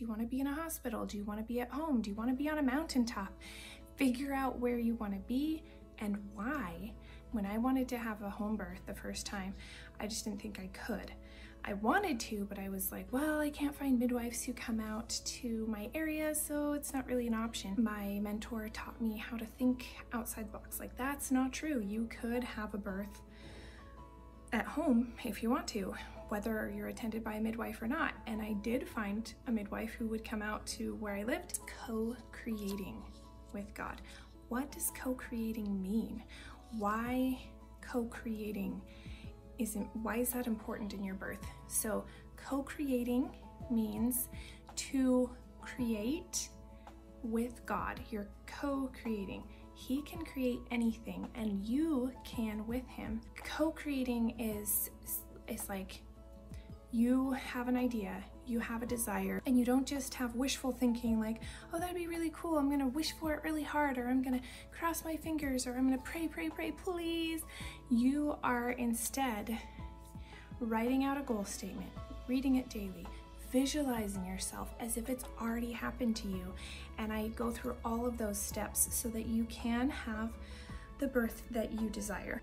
Do you want to be in a hospital? Do you want to be at home? Do you want to be on a mountaintop? Figure out where you want to be and why. When I wanted to have a home birth the first time, I just didn't think I could. I wanted to, but I was like, well, I can't find midwives who come out to my area, so it's not really an option. My mentor taught me how to think outside the box. Like, that's not true. You could have a birth at home if you want to, whether you're attended by a midwife or not. And I did find a midwife who would come out to where I lived, co creating with God. What does co creating mean? Why co creating? isn't why is that important in your birth so co-creating means to create with god you're co-creating he can create anything and you can with him. Co-creating is is like you have an idea you have a desire and you don't just have wishful thinking like oh that'd be really cool. I'm gonna wish for it really hard or i'm gonna cross my fingers or i'm gonna pray pray pray please. You are instead writing out a goal statement reading it daily visualizing yourself as if it's already happened to you. And i go through all of those steps so that you can have the birth that you desire